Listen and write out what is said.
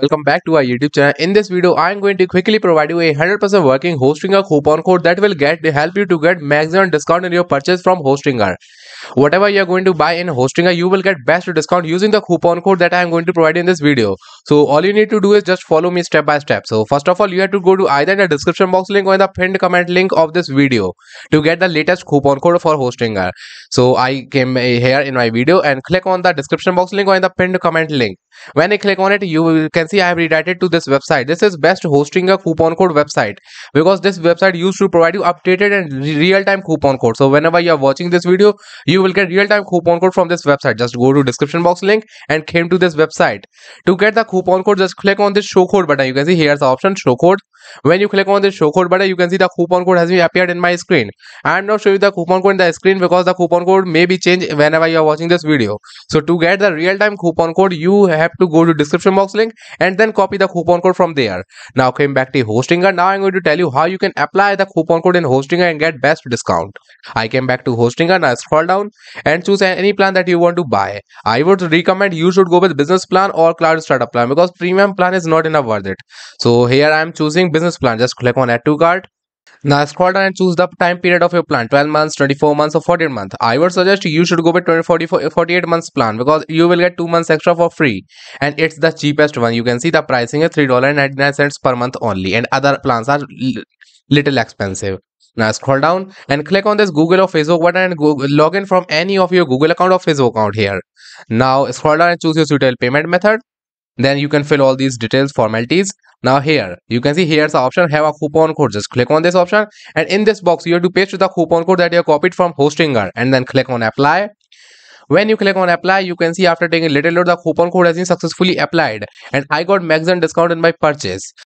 Welcome back to our YouTube channel. In this video, I am going to quickly provide you a 100% working Hostinger coupon code that will get help you to get maximum discount in your purchase from Hostinger. Whatever you are going to buy in Hostinger, you will get best discount using the coupon code that I am going to provide in this video. So all you need to do is just follow me step by step. So first of all, you have to go to either the description box link or in the pinned comment link of this video to get the latest coupon code for Hostinger. So I came here in my video and click on the description box link or in the pinned comment link when I click on it, you can see I have redirected to this website. This is best hosting a coupon code website because this website used to provide you updated and real-time coupon code. So whenever you are watching this video, you will get real-time coupon code from this website. Just go to description box link and came to this website. To get the coupon code, just click on this show code button. You can see here's the option show code. When you click on this show code button, you can see the coupon code has been appeared in my screen. I am not showing the coupon code in the screen because the coupon code may be changed whenever you are watching this video. So to get the real-time coupon code, you have to go to description box link and then copy the coupon code from there. Now came back to Hostinger. Now I'm going to tell you how you can apply the coupon code in Hostinger and get best discount. I came back to Hostinger. Now scroll down and choose any plan that you want to buy. I would recommend you should go with business plan or cloud startup plan because premium plan is not enough worth it. So here I am choosing business plan. Just click on add to cart now scroll down and choose the time period of your plan 12 months 24 months or 48 months. I would suggest you should go with 20 40 48 months plan because you will get 2 months extra for free. And it's the cheapest one. You can see the pricing is $3.99 per month only. And other plans are little expensive. Now scroll down and click on this google or facebook button and Google, log in from any of your google account or facebook account here. Now scroll down and choose your suitable payment method then you can fill all these details formalities. Now here you can see here's the option have a coupon code. Just click on this option. And in this box you have to paste the coupon code that you have copied from hostinger and then click on apply. When you click on apply you can see after taking a little load the coupon code has been successfully applied. And i got maximum discount in my purchase